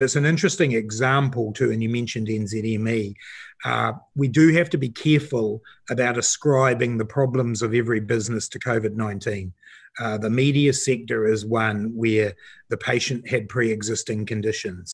It's an interesting example too, and you mentioned NZME. Uh, we do have to be careful about ascribing the problems of every business to COVID 19. Uh, the media sector is one where the patient had pre existing conditions.